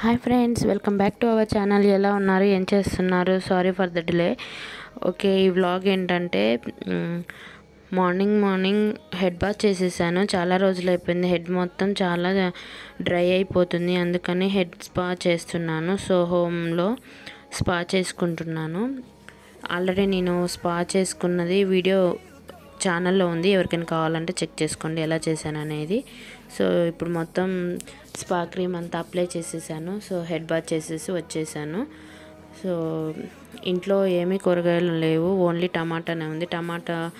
Hi friends welcome back to our channel. ఎలా ఉన్నారు? ఏం చేస్తున్నారు? Sorry for the delay. Okay ఈ వ్లాగ్ ఏంటంటే మార్నింగ్ మార్నింగ్ హెడ్ బాత్ చేసేసాను. చాలా రోజులు అయిపోయింది. హెడ్ మొత్తం చాలా డ్రై అయిపోతుంది. అందుకని హెడ్ స్పా చేస్తున్నాను. సో హోమ్లో స్పా చేసుకుంటున్నాను. ఆల్రెడీ నేను స్పా చేసుకున్నది వీడియో ఛానల్లో ఉంది. ఎవరికైనా కావాలంటే చెక్ చేసుకోండి ఎలా చేశాను అనేది సో ఇప్పుడు మొత్తం స్పా క్రీమ్ అంతా అప్లై చేసేసాను. సో హెడ్ బాత్ చేసేసి వచ్చేసాను. సో ఇంట్లో ఏమీ కూరగాయలు లేవు. ఓన్లీ టమాటానే ఉంది. టమాటా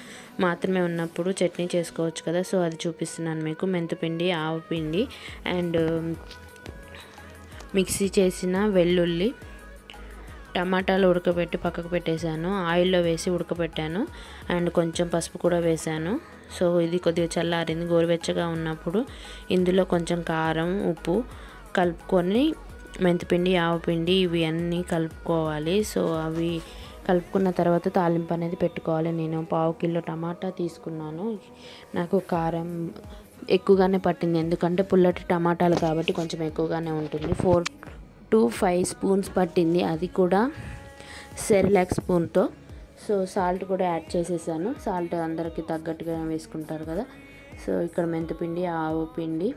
మాత్రమే ఉన్నప్పుడు చట్నీ చేసుకోవచ్చు కదా. సో అది చూపిస్తున్నాను మీకు. మెంతిపిండి ఆవు పిండి అండ్ మిక్సీ చేసిన వెల్లుల్లి టమాటాలు ఉడకబెట్టి పక్కకు పెట్టేశాను. ఆయిల్లో వేసి ఉడకబెట్టాను. అండ్ కొంచెం పసుపు కూడా వేశాను. సో ఇది కొద్దిగా చల్లారింది గోరువెచ్చగా ఉన్నప్పుడు ఇందులో కొంచెం కారం ఉప్పు కలుపుకొని మెంతిపిండి ఆవపిండి ఇవి అన్నీ కలుపుకోవాలి. సో అవి కలుపుకున్న తర్వాత తాలింపు అనేది పెట్టుకోవాలి. నేను పావు కిలో టమాటా తీసుకున్నాను. నాకు కారం ఎక్కువగానే పట్టింది. ఎందుకంటే పుల్లటి టమాటాలు కాబట్టి కొంచెం ఎక్కువగానే ఉంటుంది. ఫోర్ టు ఫైవ్ స్పూన్స్ పట్టింది. అది కూడా సెరిలాక్ స్పూన్తో సో సాల్ట్ కూడా యాడ్ చేసేసాను. సాల్ట్ అందరికి తగ్గట్టుగా వేసుకుంటారు కదా. సో ఇక్కడ మెంతిపిండి ఆవు పిండి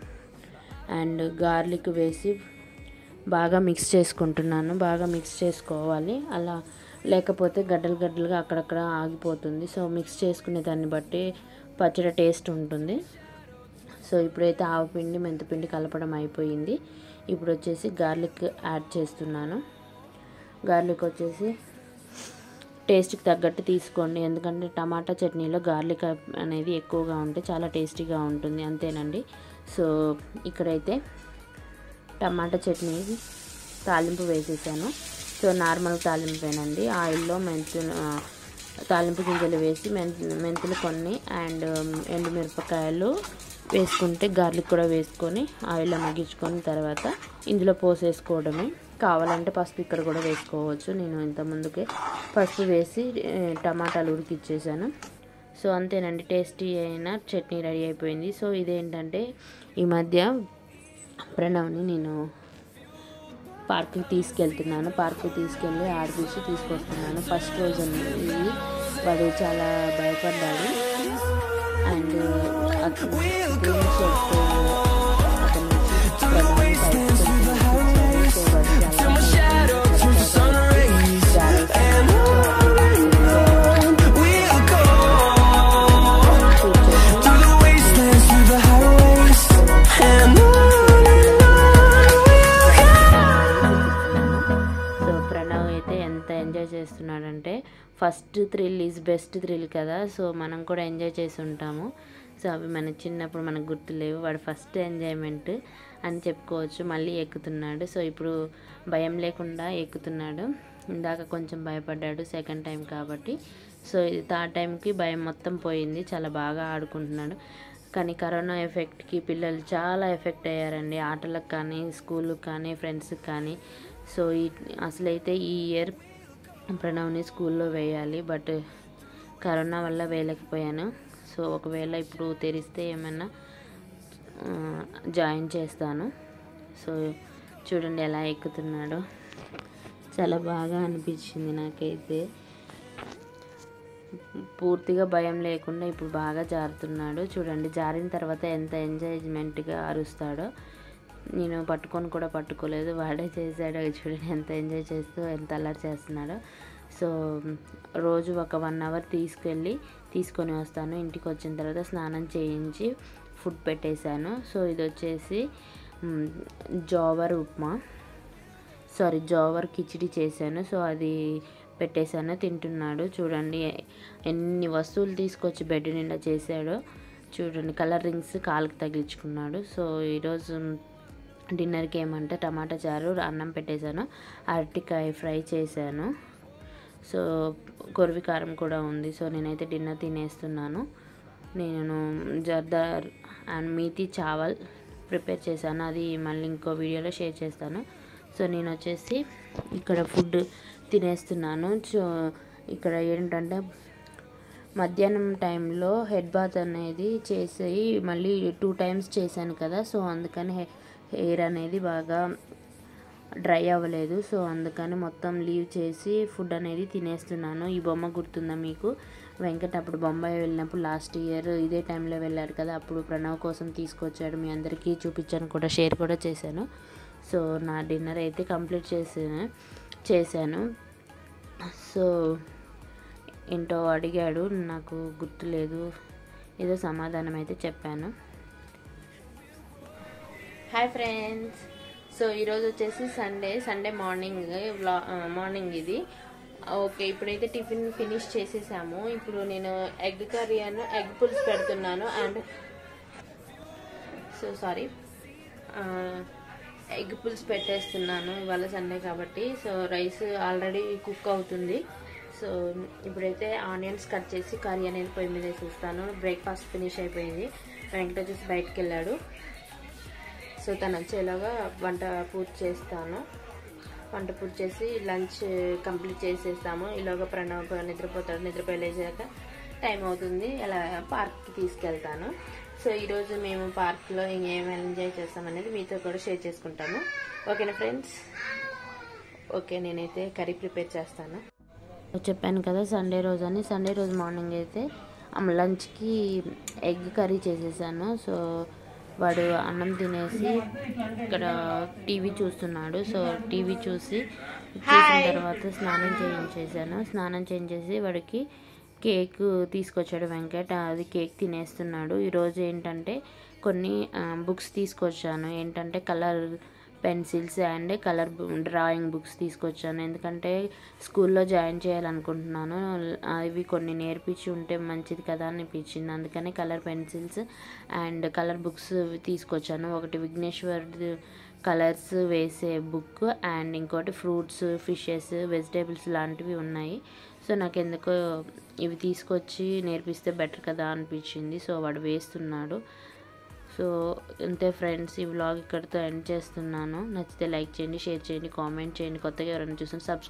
అండ్ గార్లిక్ వేసి బాగా మిక్స్ చేసుకుంటున్నాను. బాగా మిక్స్ చేసుకోవాలి. అలా లేకపోతే గడ్డలు గడ్డలుగా అక్కడక్కడ ఆగిపోతుంది. సో మిక్స్ చేసుకునే దాన్ని బట్టి పచ్చడి టేస్ట్ ఉంటుంది. సో ఇప్పుడైతే ఆవపిండి మెంతిపిండి కలపడం అయిపోయింది. ఇప్పుడు వచ్చేసి గార్లిక్ యాడ్ చేస్తున్నాను. గార్లిక్ వచ్చేసి టేస్ట్కి తగ్గట్టు తీసుకోండి. ఎందుకంటే టమాటా చట్నీలో గార్లిక్ అనేది ఎక్కువగా ఉంటే చాలా టేస్టీగా ఉంటుంది. అంతేనండి. సో ఇక్కడైతే టమాటా చట్నీ తాలింపు వేసేసాను. సో నార్మల్ తాలింపేనండి. ఆయిల్లో మెంతులు తాలింపు గింజలు వేసి మెంతులు కొన్ని అండ్ ఎండుమిరపకాయలు వేసుకుంటే గార్లిక్ కూడా వేసుకొని ఆయిల్లో మగ్గించుకొని తర్వాత ఇందులో పోసేసుకోవడమే. కావాలంటే పసుపు ఇక్కడ కూడా వేసుకోవచ్చు. నేను ఇంత ముందుకే పసుపు వేసి టమాటాలు ఉడికిచ్చేసాను. సో అంతేనండి. టేస్టీ అయిన చట్నీ రెడీ అయిపోయింది. సో ఇదేంటంటే ఈ మధ్య ప్రణవ్ని నేను పార్క్కి తీసుకెళ్తున్నాను. పార్క్కి తీసుకెళ్ళి ఆడిపించి తీసుకొస్తున్నాను. ఫస్ట్ రోజు ఇది వాడు చాలా భయపడ్డాడు. And enjoy first thrill is best thrill కదా సో మనం కూడా ఎంజాయ్ చేసి ఉంటాము. సో అవి మన చిన్నప్పుడు మనకు గుర్తులేవు వాడు ఫస్ట్ ఎంజాయ్మెంట్ అని చెప్పుకోవచ్చు మళ్ళీ ఎక్కుతున్నాడు. సో ఇప్పుడు భయం లేకుండా ఎక్కుతున్నాడు. ఇందాక కొంచెం భయపడ్డాడు సెకండ్ టైం కాబట్టి. సో ఇది థర్డ్ టైంకి భయం మొత్తం పోయింది చాలా బాగా ఆడుకుంటున్నాడు. కానీ కరోనా ఎఫెక్ట్కి పిల్లలు చాలా ఎఫెక్ట్ అయ్యారండి ఆటలకు కానీ స్కూల్కి కానీ ఫ్రెండ్స్కి కానీ. సో ఈ అసలైతే ఈ ఇయర్ ప్రణవ్ని స్కూల్లో వేయాలి బట్ కరోనా వల్ల వేయలేకపోయాను. సో ఒకవేళ ఇప్పుడు తెరిస్తే ఏమైనా జాయిన్ చేస్తాను. సో చూడండి ఎలా ఎక్కుతున్నాడో. చాలా బాగా అనిపించింది నాకైతే. పూర్తిగా భయం లేకుండా ఇప్పుడు బాగా జారుతున్నాడు. చూడండి జారిన తర్వాత ఎంత ఎంజాయ్మెంట్గా అరుస్తాడో. నేను పట్టుకొని కూడా పట్టుకోలేదు. వాడే చేశాడు. చూడండి ఎంత ఎంజాయ్ చేస్తూ ఎంత అల్లరి చేస్తున్నాడో. సో రోజు ఒక వన్ అవర్ తీసుకెళ్ళి తీసుకొని వస్తాను. ఇంటికి వచ్చిన తర్వాత స్నానం చేయించి ఫుడ్ పెట్టేశాను. సో ఇది వచ్చేసి జోవర్ ఉప్మా. సారీ జోవర్ కిచిడి చేశాను. సో అది పెట్టేశాను. తింటున్నాడు. చూడండి ఎన్ని వస్తువులు తీసుకొచ్చి బెడ్ నిండా చేశాడో. చూడండి కలర్ రింగ్స్ కాలుకి తగిలించుకున్నాడు. సో ఈరోజు డిన్నర్కి ఏమంటే టమాటా చారు అన్నం పెట్టేశాను అరటికాయ ఫ్రై చేశాను. సో గొరవి కారం కూడా ఉంది. సో నేనైతే డిన్నర్ తినేస్తున్నాను. నేను జర్దార్ అండ్ మీతి చావల్ ప్రిపేర్ చేశాను. అది మళ్ళీ ఇంకో వీడియోలో షేర్ చేస్తాను. సో నేను వచ్చేసి ఇక్కడ ఫుడ్ తినేస్తున్నాను. సో ఇక్కడ ఏంటంటే మధ్యాహ్నం టైంలో హెడ్ బాత్ అనేది చేసి మళ్ళీ టూ టైమ్స్ చేశాను కదా. సో అందుకని హెయిర్ అనేది బాగా డ్రై అవ్వలేదు. సో అందుకని మొత్తం లీవ్ చేసి ఫుడ్ అనేది తినేస్తున్నాను. ఈ బొమ్మ గుర్తుందా మీకు? వెంకట్ అప్పుడు బొంబాయి వెళ్ళినప్పుడు లాస్ట్ ఇయర్ ఇదే టైంలో వెళ్ళాడు కదా అప్పుడు ప్రణవ్ కోసం తీసుకొచ్చాడు. మీ అందరికీ చూపించాను కూడా షేర్ కూడా చేశాను. సో నా డిన్నర్ అయితే కంప్లీట్ చేసాను చేశాను. సో ఏంటో అడిగాడు నాకు గుర్తులేదు. ఏదో సమాధానం అయితే చెప్పాను. హాయ్ ఫ్రెండ్స్ సో ఈరోజు వచ్చేసి Sunday Sunday morning vlog morning ఇది. ఓకే ఇప్పుడైతే టిఫిన్ ఫినిష్ చేసేసాము. ఇప్పుడు నేను ఎగ్ కర్రీ అను ఎగ్ పులుసు పెడుతున్నాను అండ్ సో సారీ ఎగ్ పులుసు పెట్టేస్తున్నాను ఇవాళ సండే కాబట్టి. సో రైస్ ఆల్రెడీ కుక్ అవుతుంది. సో ఇప్పుడైతే ఆనియన్స్ కట్ చేసి కర్రీ అనేది పొయ్యి మీద వేసేస్తాను. బ్రేక్ఫాస్ట్ ఫినిష్ అయిపోయింది. వెంకట వచ్చేసి బయటకు వెళ్ళాడు. సో తను వచ్చేలాగా వంట పూర్తి చేస్తాను. వంట పూర్తి చేసి లంచ్ కంప్లీట్ చేసేస్తాము. ఈలోగా ప్రణవ్ నిద్రపోతాడు. నిద్రపోయలేసాక టైం అవుతుంది. అలా పార్క్కి తీసుకెళ్తాను. సో ఈరోజు మేము పార్క్లో ఇంకేం ఎంజాయ్ చేస్తామనేది మీతో కూడా షేర్ చేసుకుంటాము ఓకేనా ఫ్రెండ్స్? ఓకే నేనైతే కర్రీ ప్రిపేర్ చేస్తాను. చెప్పాను కదా సండే రోజు అని. సండే రోజు మార్నింగ్ అయితే లంచ్కి ఎగ్ కర్రీ చేసేసాను. సో వాడు అన్నం తినేసి ఇక్కడ టీవీ చూస్తున్నాడు. సో టీవీ చూసి చూసిన తర్వాత స్నానం చేయించేసాను స్నానం చేయించేసి వాడికి కేక్ తీసుకొచ్చాడు వెంకట్. అది కేక్ తినేస్తున్నాడు. ఈరోజు ఏంటంటే కొన్ని బుక్స్ తీసుకొచ్చాను. ఏంటంటే colour pencils and colour drawing books తీసుకొచ్చాను. ఎందుకంటే స్కూల్లో జాయిన్ చేయాలనుకుంటున్నాను. అవి కొన్ని నేర్పించి ఉంటే మంచిది కదా అనిపించింది. అందుకని colour pencils and colour books తీసుకొచ్చాను. ఒకటి విఘ్నేశ్వర్ కలర్స్ వేసే బుక్ అండ్ ఇంకోటి ఫ్రూట్స్ ఫిషెస్ వెజిటేబుల్స్ లాంటివి ఉన్నాయి. సో నాకు ఎందుకో ఇవి తీసుకొచ్చి నేర్పిస్తే బెటర్ కదా అనిపించింది. సో వాడు వేస్తున్నాడు. సో అంతే ఫ్రెండ్స్ ఈ వ్లాగ్ ఇక్కడితో ఎండ్ చేస్తున్నాను. నచ్చితే లైక్ చేయండి షేర్ చేయండి కామెంట్ చేయండి. కొత్తగా ఎవరైనా చూసిన సబ్స్క్రైబ్